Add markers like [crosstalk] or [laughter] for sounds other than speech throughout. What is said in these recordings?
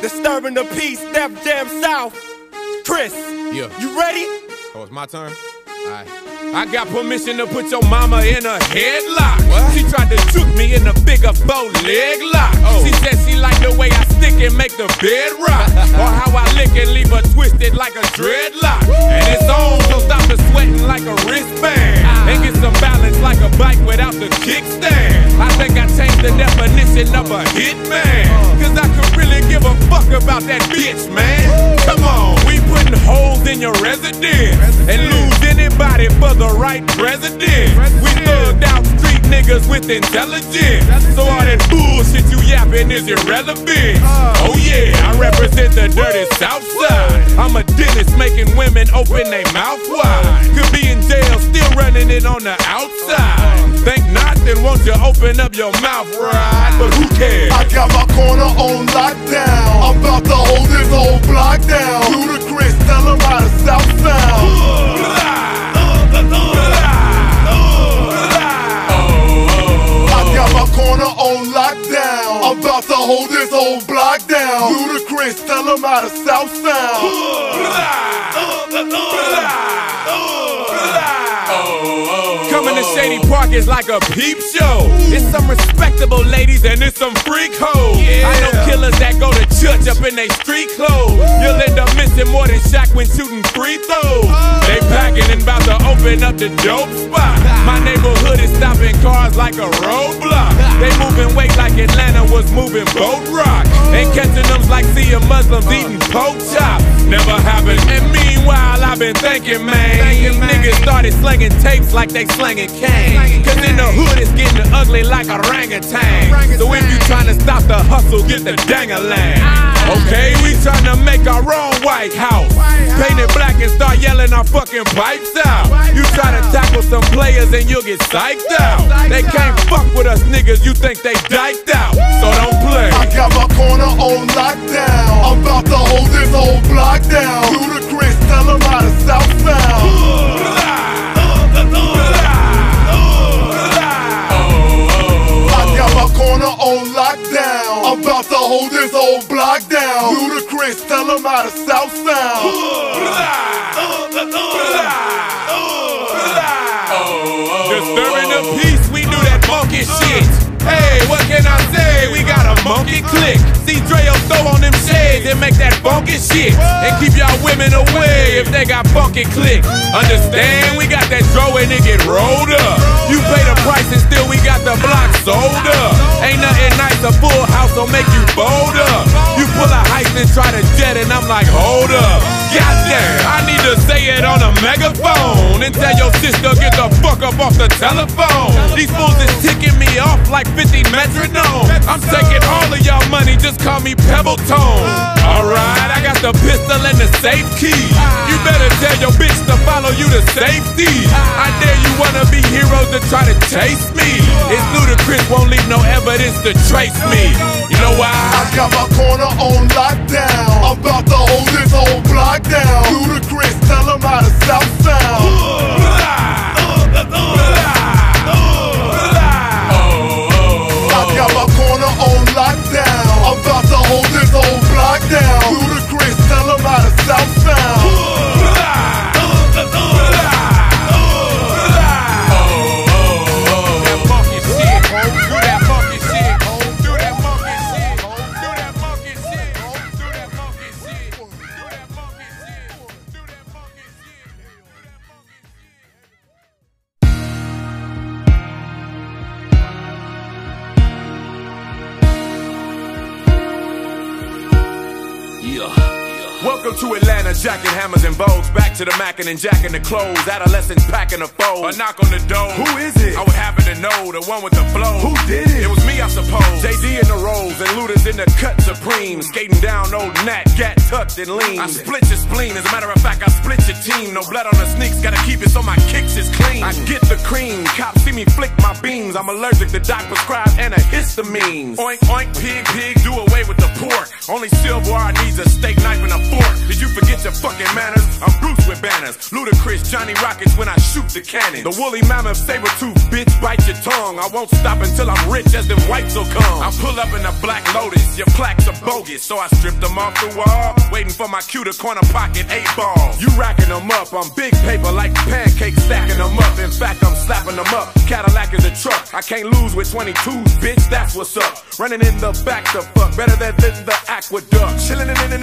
Disturbing the peace, Def Jam South. Chris, Yeah. you ready? Oh, it's my turn? Alright. I got permission to put your mama in a headlock. What? She tried to juke me in a bigger bow leg lock. Oh. She said she liked the way I stick and make the bed rock. [laughs] or how I lick and leave her twisted like a dreadlock. And it's on, so stop the sweating like a wristband. Ah. And get some balance like a bike without the kickstand. I think I changed the definition of a hitman. Cause I give a fuck about that bitch, man. Come on, we putting holes in your residence. And lose anybody for the right president. We thugged out street niggas with intelligence. So all that bullshit you yapping is irrelevant. Oh yeah, I represent the dirty south side. I'm a dentist making women open their mouth wide. Could be in jail, still running it on the outside. Think not, then won't you open up your mouth right? But who cares? I got my corner on lockdown. I'm about to hold this whole block down. Ludacris, tell them how the South sound. I got my corner on lockdown. I'm about to hold this whole block down. Ludacris, tell them how the South Coming to Shady Park is like a peep show. It's some respectable ladies and it's some freak hoes. I know killers that go to church up in they street clothes. You'll end up missing more than Shaq when shooting free throws. They packing and about to open up the dope spot. My neighborhood is stopping cars like a roadblock. They moving weight like Atlanta was moving boat rock. And catching them like seeing Muslims eating pork chop. Never happened. And meanwhile, I've been thinking, man. These niggas started slinging tapes like they slinging cane. Cause in the hood it's getting ugly like a orangutan. So if you trying to stop the hustle, get the dang-a-lang. Ah. Okay, we trying to make our own White House. Paint it black and start yelling our fucking pipes out. You try to tackle some players and you'll get psyched out. They can't fuck with us niggas, you think they diked out. So don't play. I got my corner on lockdown. I'm about to hold this whole block down. Ludacris, them how the South sound. Corner on lockdown. I'm about to hold this whole block down. Ludacris, tell them how the South sound. Disturbing the peace, we do that monkey shit. Hey, what can I say? We got monkey click. See Dreo throw on them shades and make that funky shit. And keep y'all women away if they got funky click. Understand? We got that dro and it get rolled up. You pay the price and still we got the block sold up. Ain't nothing nice, a full house will make you bold up. You pull a heist and try to jet and I'm like, hold up. Goddamn, I need to say it on a megaphone and tell your telephone. These fools is ticking me off like 50 metronome. I'm taking all of y'all money, just call me Pebble Tone. Alright, I got the pistol and the safe key. You better tell your bitch to follow you to safety. I dare you wanna be heroes to try to chase me. It's ludicrous, won't leave no evidence to trace me. You know why? I got my corner on lockdown. I'm about to hold this whole block down. Ludacris, tell them how to South sound. Welcome to Atlanta, jacking hammers and bows. Back to the mackin' and jacking the clothes. Adolescents packing the foes. A knock on the door. Who is it? I would happen to know the one with the flow. Who did it? It was me, I suppose. JD in the rolls and looters in the cut supreme. Skating down old Nat, gat tucked and lean. I split your spleen. As a matter of fact, I split your team. No blood on the sneaks, gotta keep it so my kicks is clean. I get the cream. Cops see me flick I'm allergic to doc prescribed antihistamines. Oink, oink, pig, pig, do away with the pork. Only silverware needs a steak knife and a fork. Did you forget your fucking manners? I'm Bruce banners. Ludacris, Johnny Rockets when I shoot the cannon. The woolly mammoth saber tooth bitch bite your tongue. I won't stop until I'm rich as them whites will come. I pull up in a black lotus, your plaques are bogus. So I stripped them off the wall, waiting for my cue to corner pocket eight balls. You racking them up, I'm big paper like pancakes, stacking them up. In fact, I'm slapping them up. Cadillac is a truck, I can't lose with 22s, bitch, that's what's up. Running in the back to fuck, better than, the aqueduct. Chilling in the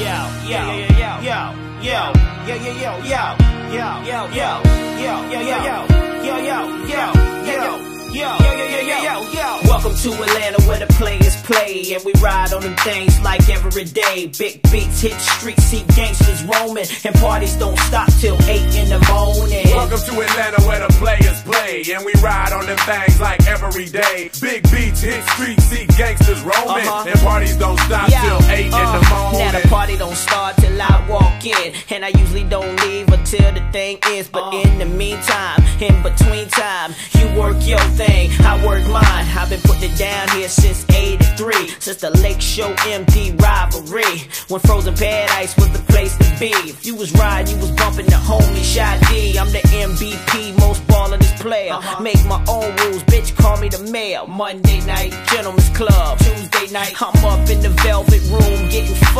Yo, yo, yo, yo, yo, yo, yo, yo, yo, yo, yo, yo, yo, yo, yo, yo, yo, yo, yo, yo, yo, yo. Yo, yo, yo, yo, yo, yo. Welcome to Atlanta where the players play and we ride on them things like every day. Big beats hit streets, see gangsters roaming, and parties don't stop till 8 in the morning. Welcome to Atlanta where the players play and we ride on them things like every day. Big beats hit streets, see gangsters roaming, uh-huh. and parties don't stop till 8 uh, in the uh, morning. Now the party don't start till I walk in, and I usually don't leave until the thing ends. But uh. in the meantime, in between time, you work your thing, I work mine. I've been putting it down here since 83, since the Lake Show MD rivalry. When Frozen Paradise was the place to be. If you was riding, you was bumping the homie Shy D. I'm the MVP, most ballin'est player. Uh-huh. Make my own rules, bitch, call me the mayor. Monday night, Gentlemen's Club. Tuesday night, I'm up in the velvet room getting fucked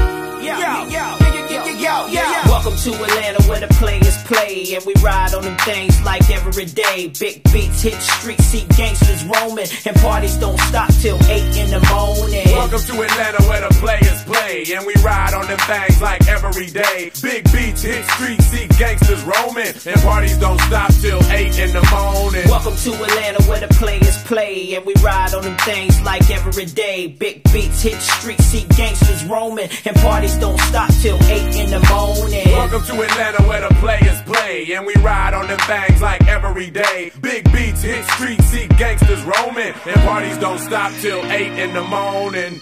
to Atlanta where the players play and we ride on them things like every day. Big beats hit streets, see gangsters roaming, and parties don't stop till eight in the morning. Welcome to Atlanta where the players play and we ride on them things like every day. Big beats hit streets, see gangsters roaming, and parties don't stop till eight in the morning. Welcome to Atlanta where the players play and we ride on them things like every day. Big beats hit streets, see gangsters roaming, and parties don't stop till 8 in the morning. Welcome to Atlanta where the players play. And we ride on them things like every day. Big beats hit streets, see gangsters roaming. And parties don't stop till 8 in the morning.